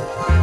Bye.